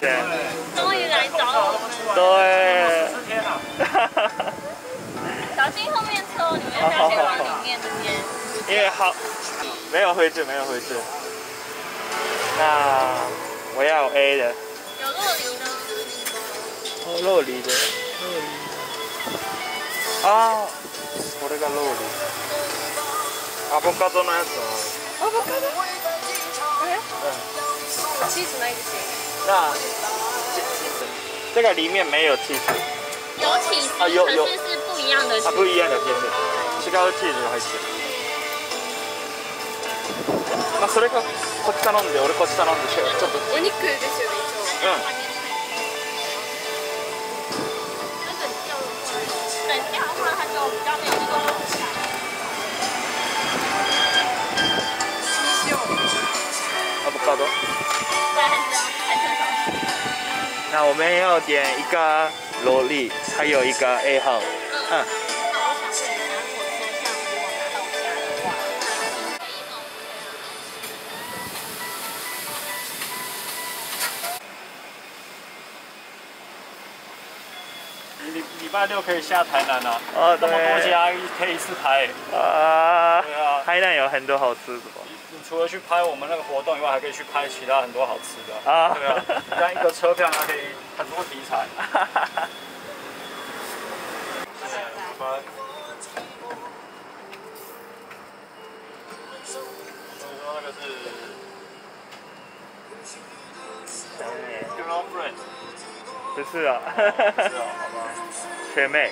对，终于来找我们了。对，四天了。小心后面车哦，你们要下去往里面这边。因为好，没有灰质，没有灰质。那我要 A 的，有洛梨呢，哦，肉梨的，あこれがローリーアボカドのやつ アボカド？哎，チーズないです。よね。那这个里面没有 cheese 有起司，啊有有可是是不一样的起あ司。不一样的 cheese 違うチーズ。が入ってるまあそれかこっち頼んで俺こっち頼んでちょっとお肉ですよね、一応。嗯那个掉的话，冷掉的话，它就比较没有那个口感。アボカド对，还是要还是少吃。那我们要点一个萝莉还有一个 A 号嗯那我想问一下，如果说像如果拿到家的话，礼礼拜六可以下台南啊，哦这么多对家可以一次拍。啊对啊台南有很多好吃的你 除了去拍我们那个活动以外，还可以去拍其他很多好吃的。啊对啊，这样一个车票还可以很多题材。谢谢，拜拜。那个是不是啊是啊，好吧，学妹。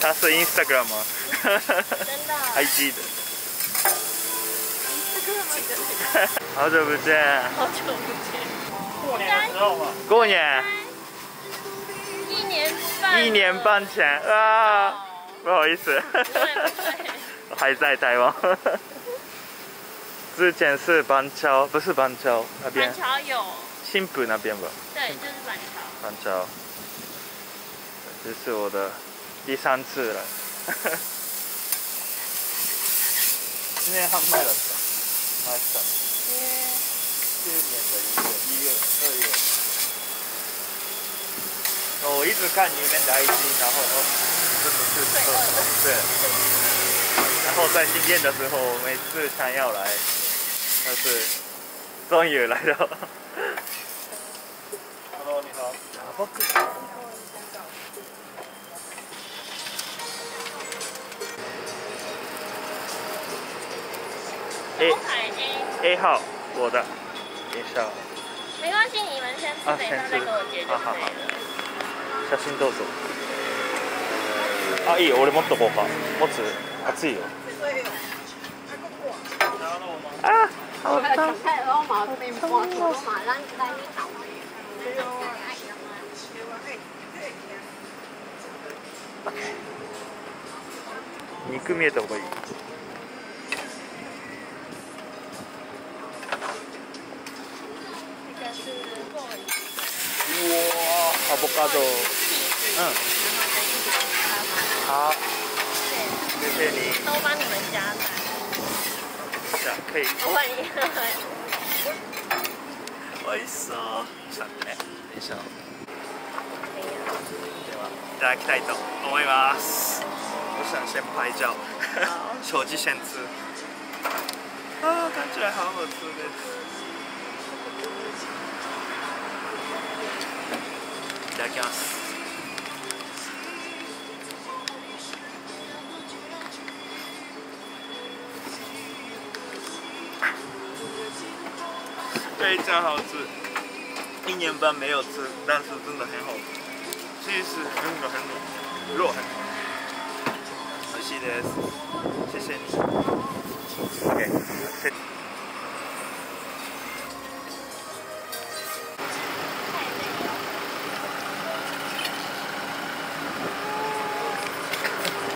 他是 Instagram 吗真的。IG 的这个吗？真的。好久不见好久不见。过年的时候嘛，过年一年半。一年。半前啊不好意思？还在台湾 之前是板桥不是板桥那边板桥有，新浦那边吧对，就是板桥。板桥这是我的第三次了今年半前だった前した去年的一月、一月、二月。哦我一直看你们的 IG，然后哦，真的是特对。然后在新店的时候，每次想要来，但是终于来了。 Hello，你好。A 海 A，A 号，我的，等一下，没关系，你们先吃，啊等一下再给我结就好好好可以了。写真どうぞ。あ、いいよ、俺持っとこうか。持つ？熱いよ。あ、好肉見えた方がいい。这个是洛梨，うわアボカド。嗯。好。谢谢你。都帮你们加奶。じゃあ、可以。我帮你。美味しそう。さあね。よいしょ。では、いただきたいと思います。我想先拍照，手机先吃。啊，看起来好好吃的。ただきます非常好吃，一年半没有吃，但是真的很好吃。其实很软很软，肉很软。美味しいです。谢谢你。OK，谢谢。